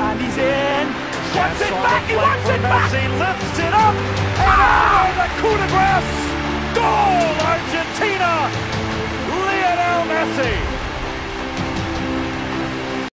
And he's in. Wants it back. He wants it back. Messi, lifts it up. Oh, the coup de grace. Goal, Argentina. Lionel Messi.